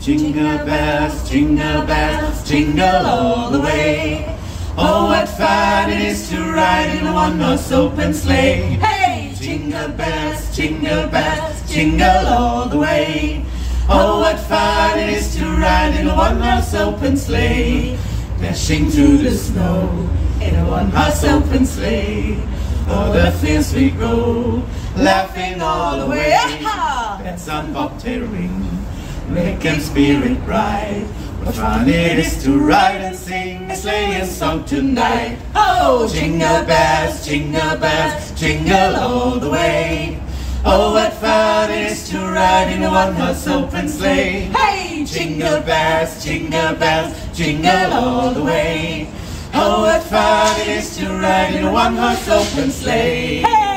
Jingle bells, jingle bells, jingle all the way. Oh, what fun it is to ride in a one-horse open sleigh. Hey! Jingle bells, jingle bells, jingle all the way. Oh, what fun it is to ride in a one-horse open sleigh. Dashing through the snow in a one-horse open sleigh. O'er the fields we go, laughing all the way. That's on bobtail ring, making spirit bright. What fun it is to ride and sing a sleighing song tonight. Oh, jingle bells, jingle bells, jingle all the way. Oh, what fun it is to ride in a one-horse open sleigh. Hey, jingle bells, jingle bells, jingle all the way. Oh, what fun it is to ride in a one-horse open sleigh. Hey!